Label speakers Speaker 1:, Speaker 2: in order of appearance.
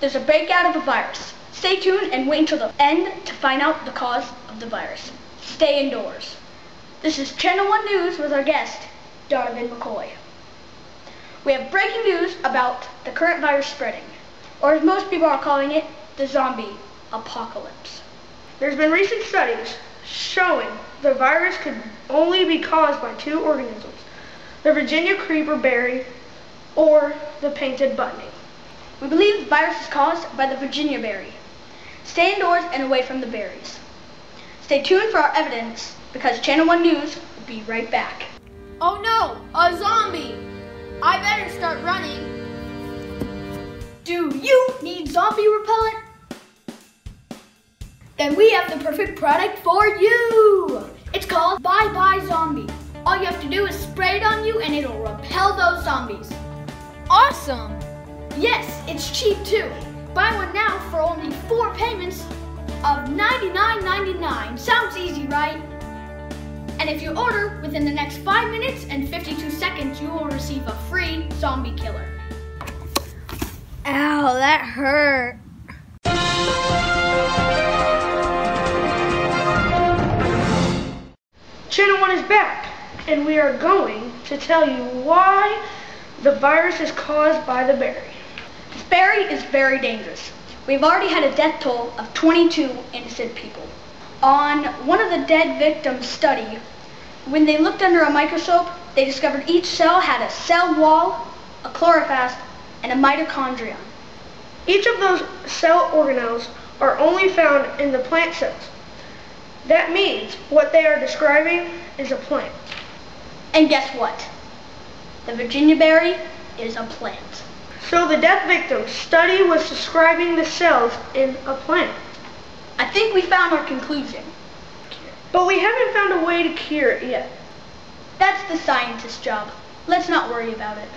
Speaker 1: There's a breakout of a virus. Stay tuned and wait until the end to find out the cause of the virus. Stay indoors. This is Channel 1 News with our guest, Donovan McCoy. We have breaking news about the current virus spreading, or as most people are calling it, the zombie apocalypse.
Speaker 2: There's been recent studies showing the virus could only be caused by two organisms, the Virginia creeper berry or the painted bunting.
Speaker 1: We believe the virus is caused by the Virginia berry. Stay indoors and away from the berries. Stay tuned for our evidence because Channel 1 News will be right back.
Speaker 3: Oh no, a zombie! I better start running.
Speaker 1: Do you need zombie repellent?
Speaker 3: Then we have the perfect product for you! It's called Bye Bye Zombie. All you have to do is spray it on you and it'll repel those zombies.
Speaker 4: Awesome!
Speaker 3: Yes, it's cheap too. Buy one now for only four payments of $99.99. Sounds easy, right? And if you order within the next 5 minutes and 52 seconds, you will receive a free zombie killer.
Speaker 4: Ow, that hurt.
Speaker 2: Channel 1 is back, and we are going to tell you why the virus is caused by the berry.
Speaker 1: Berry is very dangerous. We've already had a death toll of 22 innocent people. On one of the dead victims study, when they looked under a microscope, they discovered each cell had a cell wall, a chloroplast, and a mitochondrion.
Speaker 2: Each of those cell organelles are only found in the plant cells. That means what they are describing is a plant.
Speaker 1: And guess what? The Virginia berry is a plant.
Speaker 2: So the death victim study was describing the cells in a plant.
Speaker 1: I think we found our conclusion.
Speaker 2: But we haven't found a way to cure it yet.
Speaker 1: That's the scientist's job. Let's not worry about it.